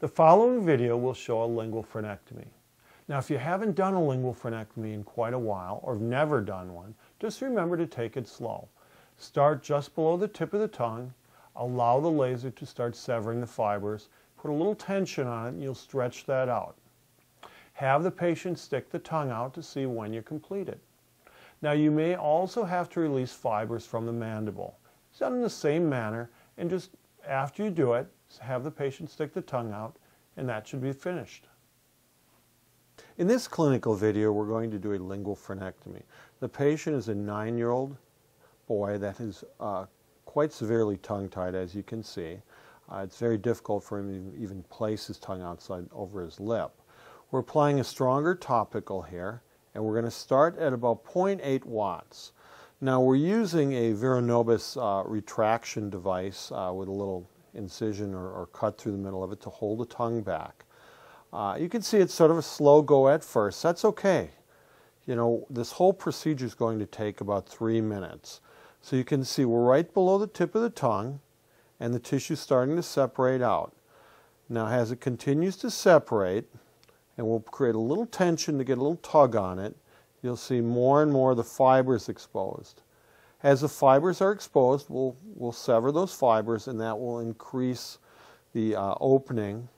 The following video will show a lingual frenectomy. Now if you haven't done a lingual frenectomy in quite a while or have never done one, just remember to take it slow. Start just below the tip of the tongue, allow the laser to start severing the fibers, put a little tension on it and you'll stretch that out. Have the patient stick the tongue out to see when you complete it. Now you may also have to release fibers from the mandible. It's done in the same manner and just after you do it, have the patient stick the tongue out and that should be finished. In this clinical video, we're going to do a lingual frenectomy. The patient is a nine-year-old boy that is uh, quite severely tongue-tied, as you can see. Uh, it's very difficult for him to even place his tongue outside over his lip. We're applying a stronger topical here, and we're going to start at about 0.8 watts. Now we're using a Vironobis uh, retraction device uh, with a little incision or, or, cut through the middle of it to hold the tongue back. Uh, you can see it's sort of a slow go at first. That's okay. You know, this whole procedure is going to take about three minutes. So you can see we're right below the tip of the tongue and the tissue starting to separate out. Now as it continues to separate, and we'll create a little tension to get a little tug on it, you'll see more and more of the fibers exposed. As the fibers are exposed, we'll, we'll sever those fibers and that will increase the uh, opening.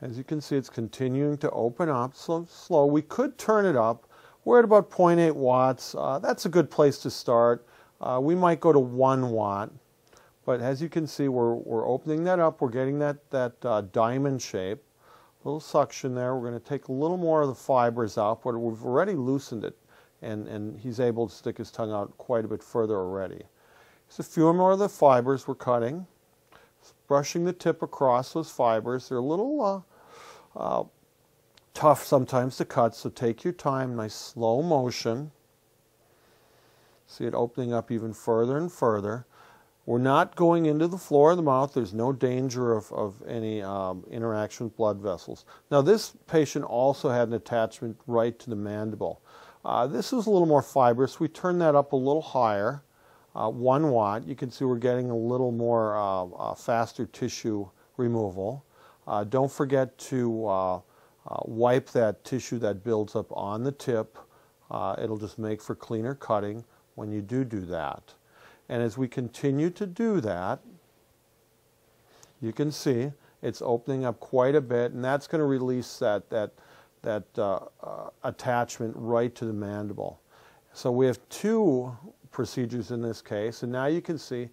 As you can see, it's continuing to open up slow, slow. We could turn it up. We're at about 0.8 watts. Uh, that's a good place to start. Uh, we might go to 1 watt. But as you can see, we're, we're opening that up. We're getting that, that uh, diamond shape. A little suction there. We're going to take a little more of the fibers out, but we've already loosened it and, and he's able to stick his tongue out quite a bit further already. Just a few more of the fibers we're cutting, brushing the tip across those fibers. They're a little uh, uh, tough sometimes to cut, so take your time, nice slow motion. See it opening up even further and further. We're not going into the floor of the mouth. There's no danger of, of any um, interaction with blood vessels. Now, this patient also had an attachment right to the mandible. Uh, this is a little more fibrous. We turn that up a little higher, uh, one watt. You can see we're getting a little more uh, uh faster tissue removal. Uh, don't forget to uh, wipe that tissue that builds up on the tip. it'll just make for cleaner cutting when you do do that. And as we continue to do that, you can see it's opening up quite a bit, and that's going to release that, that that uh, uh, attachment right to the mandible. So we have two procedures in this case, and now you can see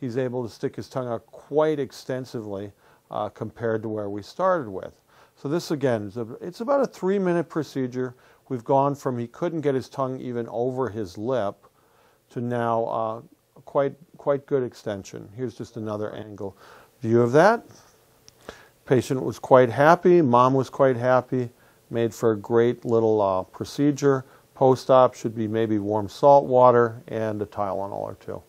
he's able to stick his tongue out quite extensively uh, compared to where we started with. So this again, is a, it's about a three minute procedure. We've gone from he couldn't get his tongue even over his lip to now uh, quite, quite good extension. Here's just another angle view of that. Patient was quite happy, mom was quite happy made for a great little uh, procedure. Post-op should be maybe warm salt water and a Tylenol or two.